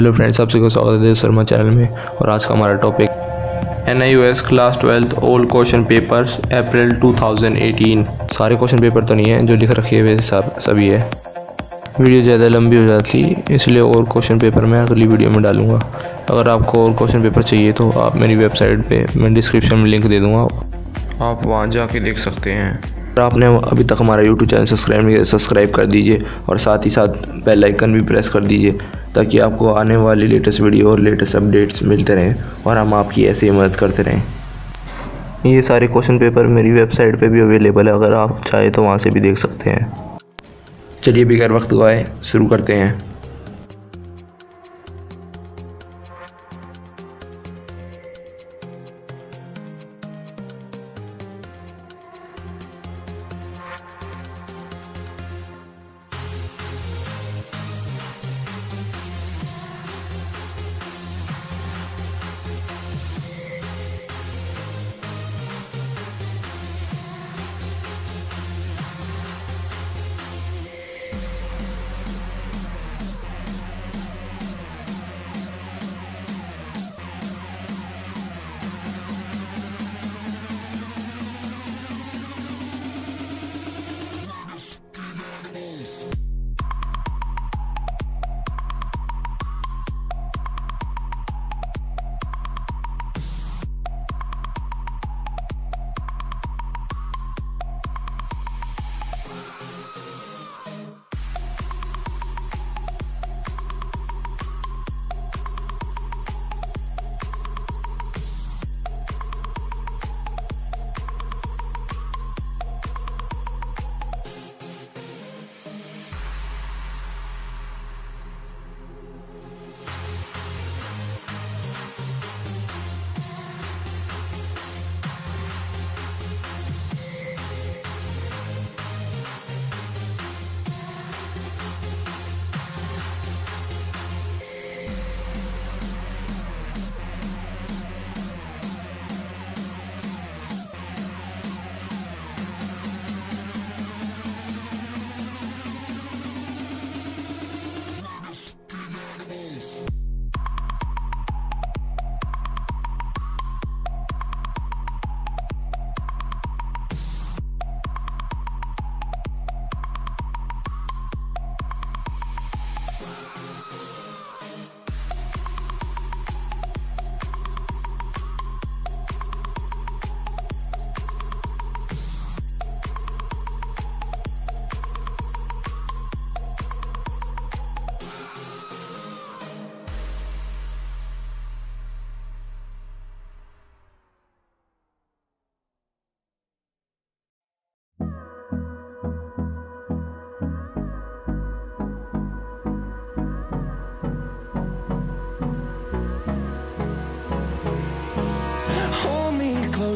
Hello friends आप आपसे स्वागत है देव शर्मा चैनल में और आज का हमारा topic N I S class twelfth old question papers April 2018 सारे क्वेश्चन पेपर तो नहीं है, जो लिख रखे हुए सब, सभी है। वीडियो ज़्यादा लंबी हो जाती, इसलिए और क्वेश्चन पेपर मैं अगली वीडियो में डालूँगा। अगर आपको और क्वेश्चन पेपर चाहिए तो आप मेरी वेबसाइट पे, मैं डिस्क्रिप्शन में लिंक दे दूँगा। आप वहाँ जाके देख सकते हैं। अगर आपने अभी तक हमारा यूट्यूब चैनल सब्सक्राइब नहीं किया सब्सक्राइब कर दीजिए और साथ ही साथ बेल आइकन भी प्रेस कर दीजिए। ताकि आपको आने वाली लेटेस्ट वीडियो और लेटेस्ट अपडेट्स मिलते रहें और हम आपकी ऐसे ही मदद करते रहें। ये सारे क्वेश्चन पेपर मेरी वेबसाइट पे भी अवेलेबल है अगर आप चाहे तो वहाँ से भी देख सकते हैं। चलिए बिगैर वक्त गवाए शुरू करते हैं।